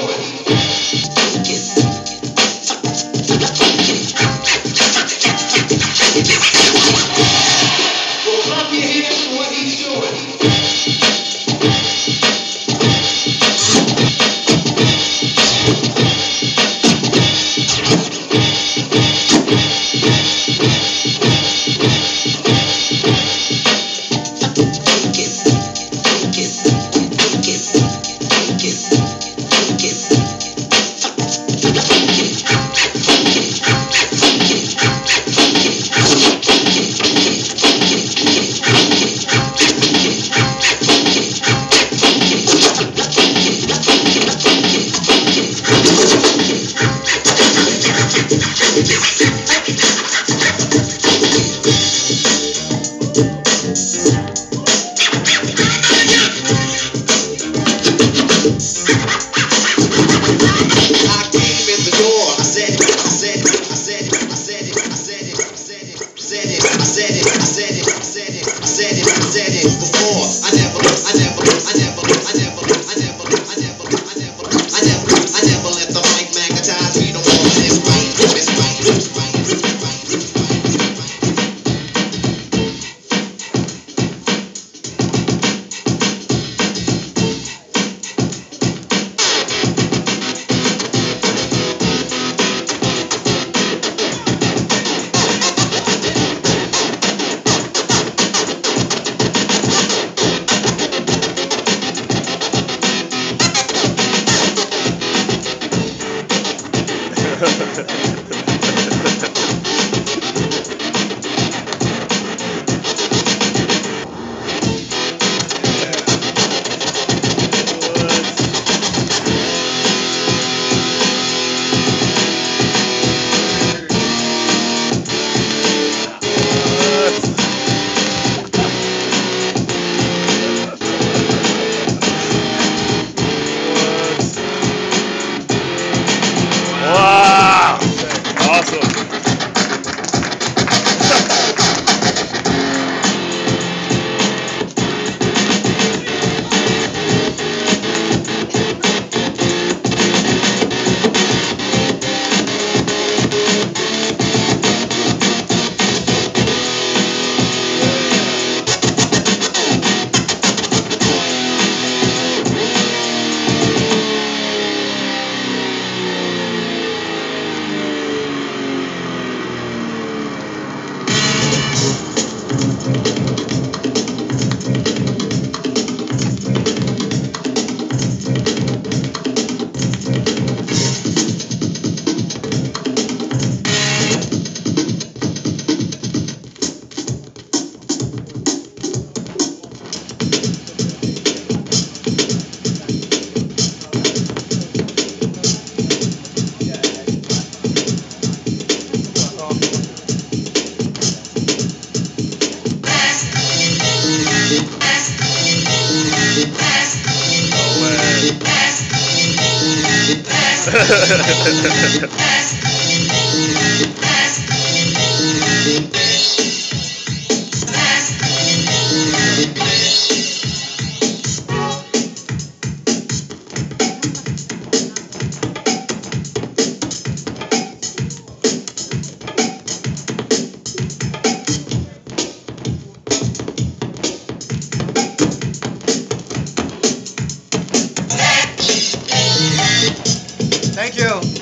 Thank you. said it, said it, said it, said it, said it before. ハハハハ! Thank you.